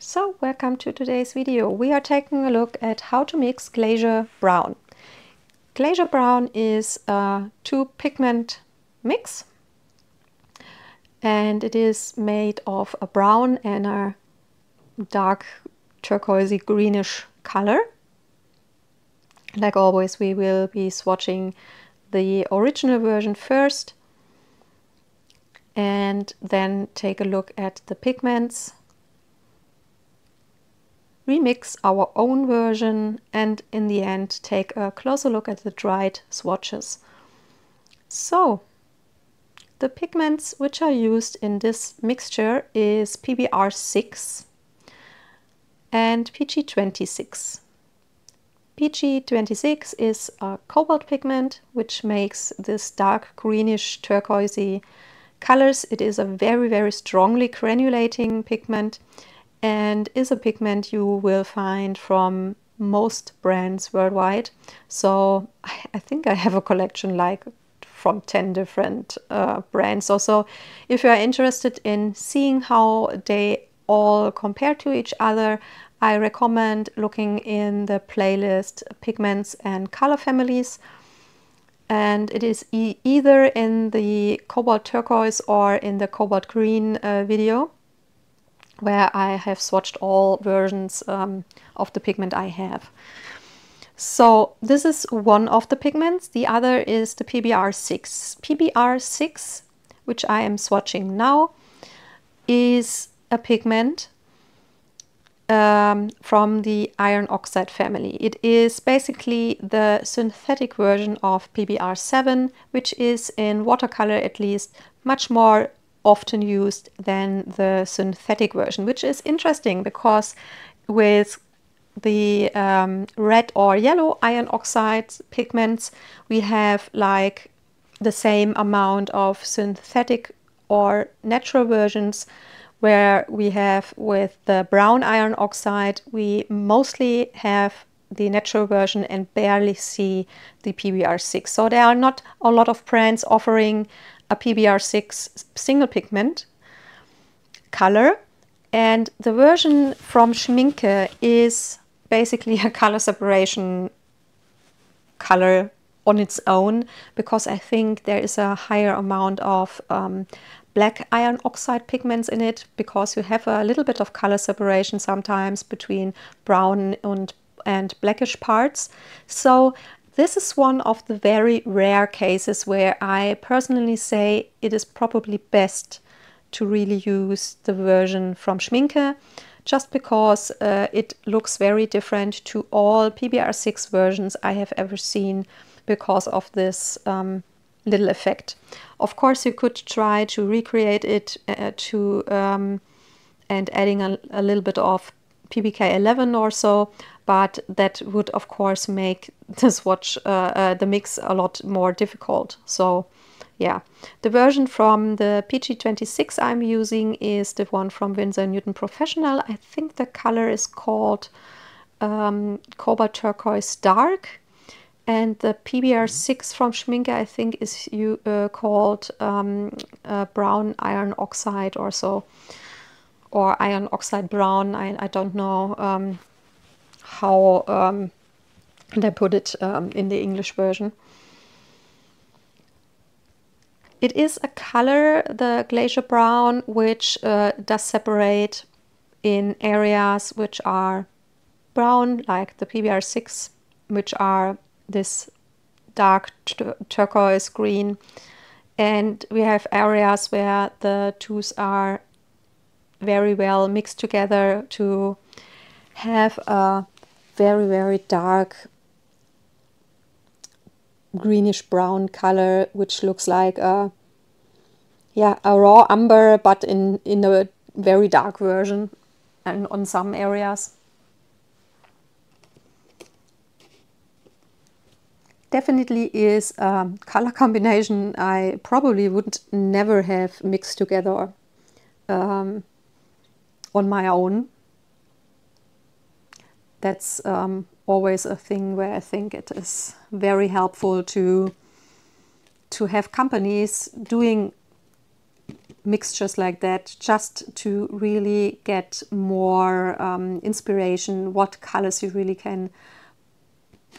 So, welcome to today's video. We are taking a look at how to mix Glacier Brown. Glacier Brown is a two pigment mix and it is made of a brown and a dark turquoisey greenish color. Like always, we will be swatching the original version first and then take a look at the pigments remix our own version and in the end take a closer look at the dried swatches. So, the pigments which are used in this mixture is PBR6 and PG26. PG26 is a cobalt pigment which makes this dark greenish turquoisey colors. It is a very very strongly granulating pigment and is a pigment you will find from most brands worldwide. So I think I have a collection like from 10 different uh, brands Also, If you are interested in seeing how they all compare to each other, I recommend looking in the playlist Pigments and Color Families. And it is e either in the cobalt turquoise or in the cobalt green uh, video where I have swatched all versions um, of the pigment I have. So this is one of the pigments. The other is the PBR6. PBR6, which I am swatching now, is a pigment um, from the iron oxide family. It is basically the synthetic version of PBR7, which is in watercolor at least much more often used than the synthetic version, which is interesting because with the um, red or yellow iron oxide pigments, we have like the same amount of synthetic or natural versions where we have with the brown iron oxide, we mostly have the natural version and barely see the PBR6. So there are not a lot of brands offering a PBR6 single pigment color and the version from Schmincke is basically a color separation color on its own because I think there is a higher amount of um, black iron oxide pigments in it because you have a little bit of color separation sometimes between brown and, and blackish parts. So this is one of the very rare cases where I personally say it is probably best to really use the version from Schmincke just because uh, it looks very different to all PBR6 versions I have ever seen because of this um, little effect. Of course you could try to recreate it uh, to um, and adding a, a little bit of PBK 11 or so, but that would of course make the swatch, uh, uh, the mix a lot more difficult. So yeah, the version from the PG26 I'm using is the one from Winsor Newton Professional. I think the color is called um, Cobalt Turquoise Dark. And the PBR6 from Schmincke, I think, is you, uh, called um, uh, Brown Iron Oxide or so. Or Iron Oxide Brown, I, I don't know. Um, how um, they put it um, in the English version. It is a color, the glacier brown, which uh, does separate in areas which are brown, like the PBR6, which are this dark turquoise green. And we have areas where the twos are very well mixed together to have a very, very dark greenish brown color, which looks like a, yeah, a raw umber, but in, in a very dark version and on some areas. Definitely is a color combination I probably would never have mixed together um, on my own that's um, always a thing where I think it is very helpful to to have companies doing mixtures like that just to really get more um, inspiration, what colors you really can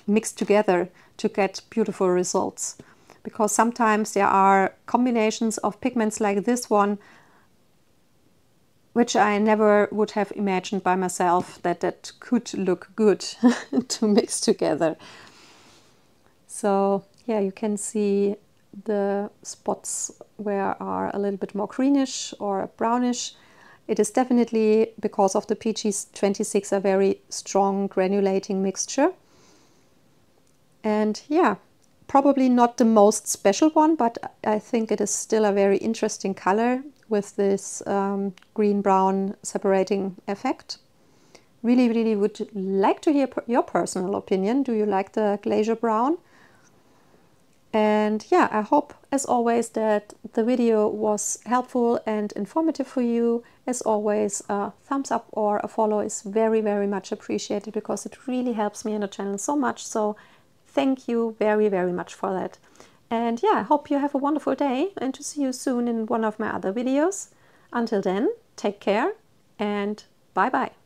mix together to get beautiful results. Because sometimes there are combinations of pigments like this one which I never would have imagined by myself that that could look good to mix together. So yeah, you can see the spots where are a little bit more greenish or brownish. It is definitely because of the PG26 a very strong granulating mixture. And yeah, probably not the most special one, but I think it is still a very interesting color with this um, green-brown separating effect. Really, really would like to hear your personal opinion. Do you like the glacier brown? And yeah, I hope as always that the video was helpful and informative for you. As always, a thumbs up or a follow is very, very much appreciated because it really helps me in the channel so much. So thank you very, very much for that. And yeah, I hope you have a wonderful day and to see you soon in one of my other videos. Until then, take care and bye bye.